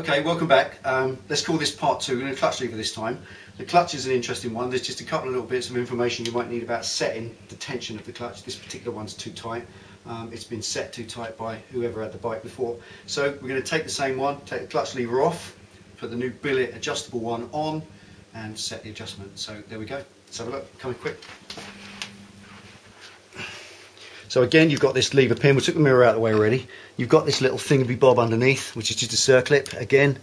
Okay, welcome back. Um, let's call this part two. We're going to clutch lever this time. The clutch is an interesting one. There's just a couple of little bits of information you might need about setting the tension of the clutch. This particular one's too tight. Um, it's been set too tight by whoever had the bike before. So we're going to take the same one, take the clutch lever off, put the new billet adjustable one on, and set the adjustment. So there we go. Let's have a look. Coming quick. So again, you've got this lever pin. We took the mirror out of the way already. You've got this little thingy bob underneath, which is just a circlip. Again,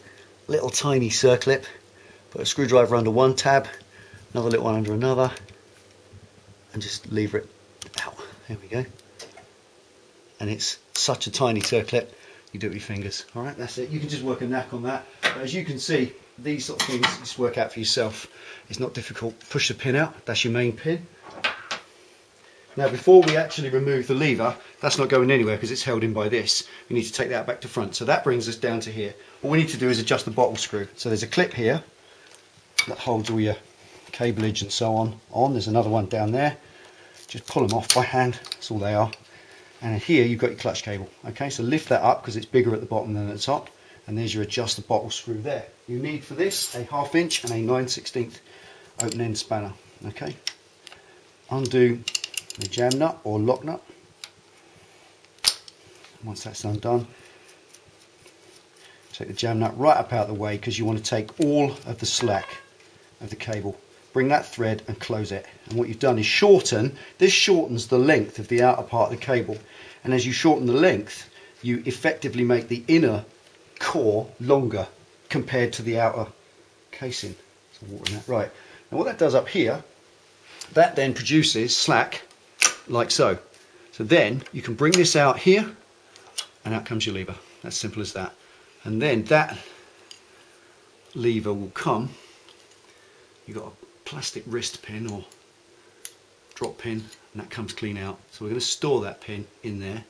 little tiny circlip. Put a screwdriver under one tab, another little one under another, and just lever it out. There we go. And it's such a tiny circlip, you do it with your fingers. All right, that's it. You can just work a knack on that. But as you can see, these sort of things just work out for yourself. It's not difficult. Push the pin out. That's your main pin. Now before we actually remove the lever, that's not going anywhere because it's held in by this. We need to take that back to front. So that brings us down to here. All we need to do is adjust the bottle screw. So there's a clip here that holds all your cableage and so on on. There's another one down there. Just pull them off by hand. That's all they are. And here you've got your clutch cable. Okay, so lift that up because it's bigger at the bottom than at the top. And there's your adjust the bottle screw there. You need for this a half inch and a 9 16th open end spanner. Okay, undo the jam nut or lock nut. Once that's undone, take the jam nut right up out of the way because you want to take all of the slack of the cable. Bring that thread and close it. And what you've done is shorten, this shortens the length of the outer part of the cable. And as you shorten the length, you effectively make the inner core longer compared to the outer casing. So. Right. Now what that does up here, that then produces slack like so. So then you can bring this out here and out comes your lever. That's simple as that. And then that lever will come. You've got a plastic wrist pin or drop pin and that comes clean out. So we're going to store that pin in there.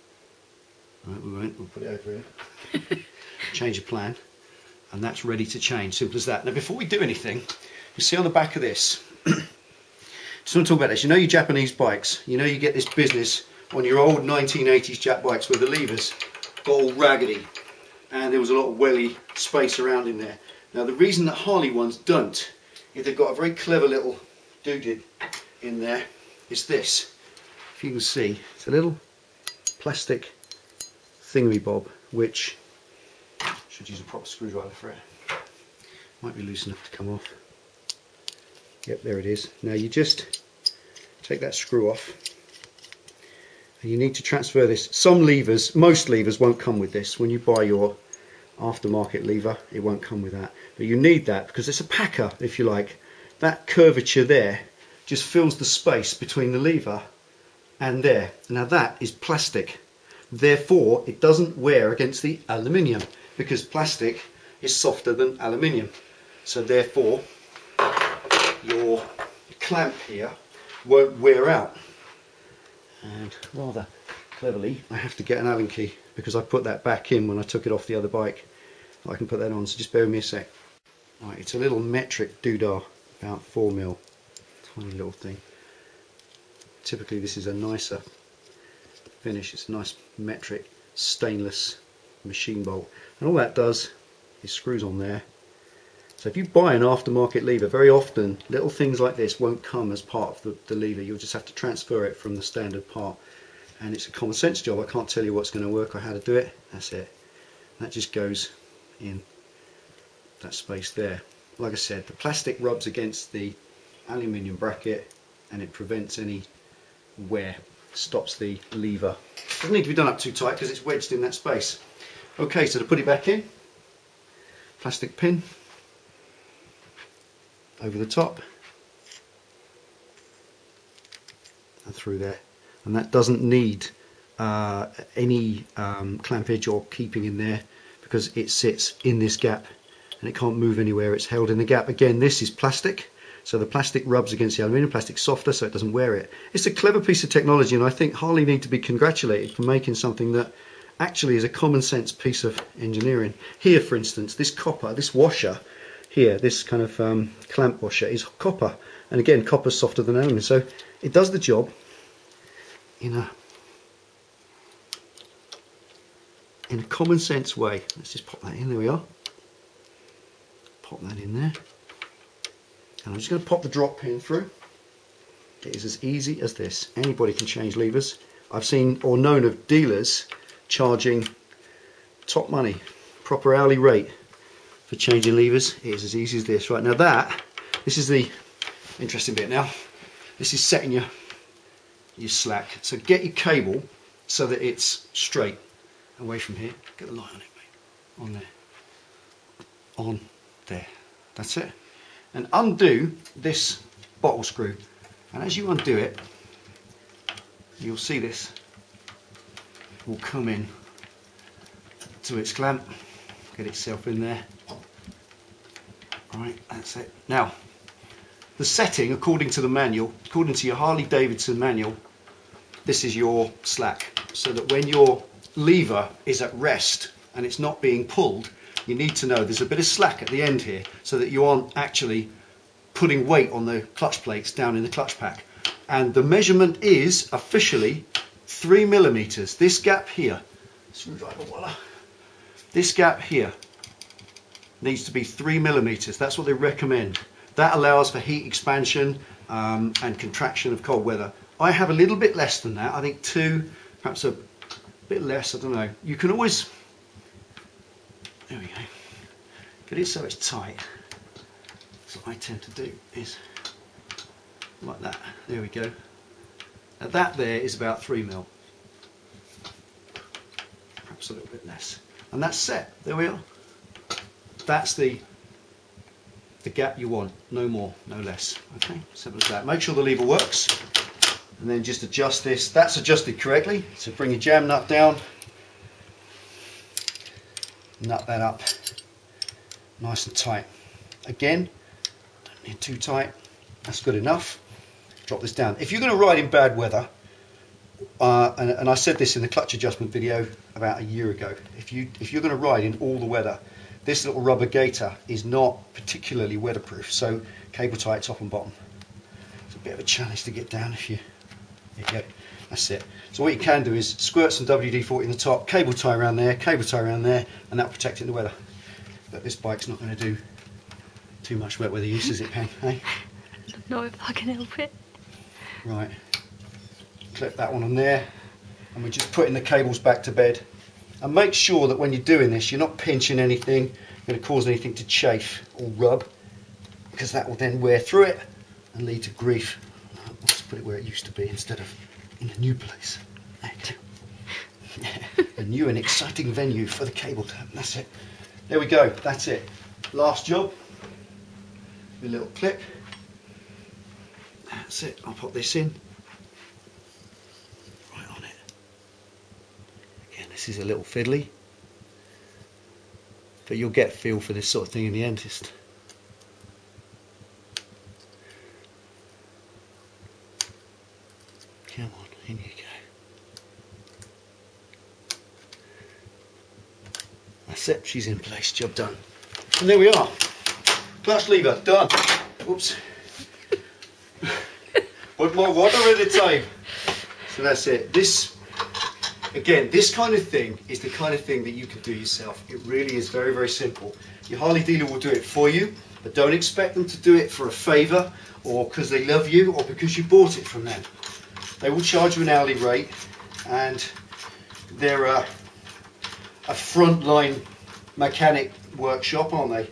Right, we won't, we'll put it over here. change of plan and that's ready to change. Simple as that. Now before we do anything, you see on the back of this, just want to talk about this. You know your Japanese bikes. You know you get this business on your old 1980s Jap bikes where the levers got all raggedy and there was a lot of welly space around in there. Now the reason that Harley ones don't, if they've got a very clever little doodad in there, is this. If you can see, it's a little plastic thingy bob which should use a proper screwdriver for it. Might be loose enough to come off. Yep, there it is. Now you just take that screw off and you need to transfer this. Some levers, most levers won't come with this. When you buy your aftermarket lever, it won't come with that. But you need that because it's a packer, if you like. That curvature there just fills the space between the lever and there. Now that is plastic. Therefore, it doesn't wear against the aluminium because plastic is softer than aluminium. So therefore, your clamp here won't wear out. And rather cleverly, I have to get an Allen key because I put that back in when I took it off the other bike. I can put that on, so just bear with me a sec. Right, it's a little metric doodah, about 4 mil, tiny little thing. Typically this is a nicer finish, it's a nice metric stainless machine bolt. And all that does is screws on there if you buy an aftermarket lever, very often little things like this won't come as part of the, the lever. You'll just have to transfer it from the standard part. And it's a common sense job. I can't tell you what's going to work or how to do it. That's it. That just goes in that space there. Like I said, the plastic rubs against the aluminium bracket and it prevents any wear. Stops the lever. Doesn't need to be done up too tight because it's wedged in that space. Okay, so to put it back in, plastic pin, over the top. And through there. And that doesn't need uh, any um, clampage or keeping in there because it sits in this gap and it can't move anywhere. It's held in the gap. Again this is plastic. So the plastic rubs against the aluminium plastic softer so it doesn't wear it. It's a clever piece of technology and I think Harley need to be congratulated for making something that actually is a common sense piece of engineering. Here for instance this copper this washer here, this kind of um, clamp washer is copper. And again, copper's softer than aluminium. So it does the job in a in a common sense way. Let's just pop that in, there we are. Pop that in there. And I'm just going to pop the drop pin through. It is as easy as this. Anybody can change levers. I've seen or known of dealers charging top money, proper hourly rate for changing levers. It is as easy as this. Right now that, this is the interesting bit now. This is setting your, your slack. So get your cable so that it's straight away from here. Get the light on it, mate. On there. On there. That's it. And undo this bottle screw. And as you undo it, you'll see this will come in to its clamp, get itself in there. Right, that's it. Now, the setting, according to the manual, according to your Harley Davidson manual, this is your slack. So that when your lever is at rest and it's not being pulled, you need to know there's a bit of slack at the end here so that you aren't actually putting weight on the clutch plates down in the clutch pack. And the measurement is officially three millimeters. This gap here, this gap here needs to be three millimeters. That's what they recommend. That allows for heat expansion um, and contraction of cold weather. I have a little bit less than that. I think two, perhaps a bit less. I don't know. You can always, there we go, get it so it's tight. So what I tend to do is like that. There we go. Now that there is about three mil. Perhaps a little bit less. And that's set. There we are. That's the the gap you want. No more, no less. Okay, simple as that. Make sure the lever works. And then just adjust this. That's adjusted correctly. So bring your jam nut down. Nut that up. Nice and tight. Again, don't need too tight. That's good enough. Drop this down. If you're going to ride in bad weather, uh, and, and, I said this in the clutch adjustment video about a year ago, if, you, if you're going to ride in all the weather, this little rubber gaiter is not particularly weatherproof, so cable tie it top and bottom. It's a bit of a challenge to get down if you, there you go, that's it. So what you can do is squirt some WD-40 in the top, cable tie around there, cable tie around there, and that'll protect it in the weather. But this bike's not going to do too much wet weather use, is it, Pam? Hey? No, if I can help it. Right, clip that one on there, and we're just putting the cables back to bed. And make sure that when you're doing this, you're not pinching anything, going to cause anything to chafe or rub, because that will then wear through it and lead to grief. Let's put it where it used to be instead of in a new place. a new and exciting venue for the cable. That's it. There we go. That's it. Last job. A little clip. That's it. I'll put this in. This is a little fiddly. But you'll get feel for this sort of thing in the end. Just Come on, in you go. That's it, she's in place, job done. And there we are. Clutch lever, done. Oops. Put more water at a time. So that's it. This Again, this kind of thing is the kind of thing that you can do yourself. It really is very, very simple. Your Harley dealer will do it for you, but don't expect them to do it for a favour or because they love you or because you bought it from them. They will charge you an hourly rate and they're a, a frontline mechanic workshop, aren't they?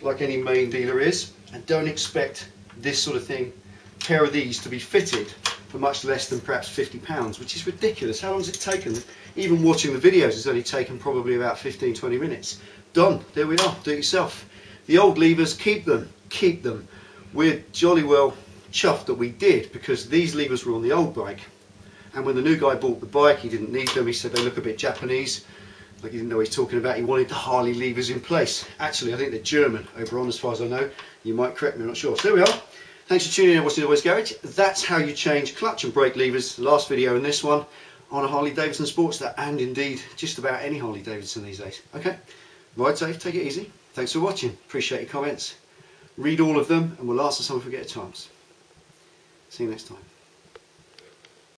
Like any main dealer is. And don't expect this sort of thing, pair of these to be fitted for much less than perhaps 50 pounds, which is ridiculous. How long has it taken? Even watching the videos has only taken probably about 15, 20 minutes. Done, there we are, do it yourself. The old levers, keep them, keep them. We're jolly well chuffed that we did because these levers were on the old bike. And when the new guy bought the bike, he didn't need them. He said they look a bit Japanese. Like he didn't know what he's talking about. He wanted the Harley levers in place. Actually, I think they're German over on as far as I know. You might correct me, I'm not sure. So there we are. Thanks for tuning in What's Delboy's Garage. That's how you change clutch and brake levers, last video and this one, on a Harley Davidson Sportster and indeed just about any Harley Davidson these days. Okay, ride safe, take it easy. Thanks for watching, appreciate your comments. Read all of them and we'll answer some if we get a chance. See you next time.